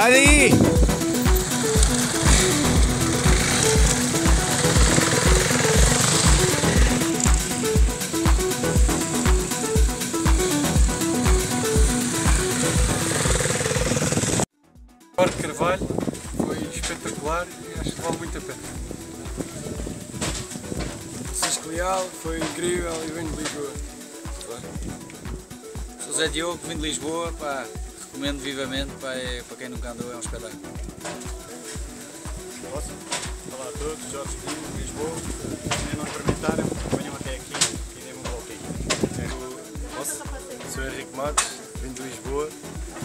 Sai daí! Parque Carvalho foi espetacular e acho que vale muito a pena. Leal foi incrível e venho de Lisboa. Sou Zé Diogo, vim de Lisboa, pá, recomendo vivamente, pá, é, para quem nunca andou é um espetáculo. Posso? Olá a todos, Jorge Pinho, Lisboa. Se não experimentaram, venham até aqui e dêem um voltinho. Posso? Sou Henrique Matos, vim de Lisboa.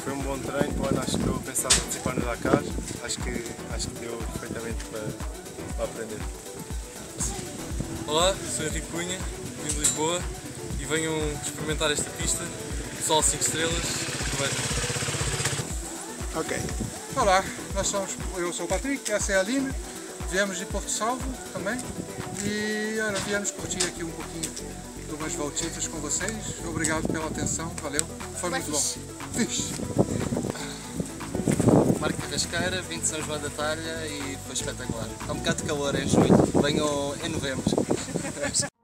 Foi um bom treino, bom, acho que estou a pensar em participar no Dakar. Acho que, acho que deu perfeitamente para, para aprender. Olá, eu sou Henrique Cunha, vim de Lisboa e venham experimentar esta pista, Sol 5 estrelas, aproveitem. Ok. Olá, nós somos, eu sou o Patrick, essa é a Aline, viemos de Porto Salvo também e olha, viemos curtir aqui um pouquinho de umas voltitas com vocês. Obrigado pela atenção, valeu, foi muito bom. Fixe. Marco Carrasqueira, vim de São João da Talha e foi espetacular. Está um bocado de calor em junho, venham em novembro.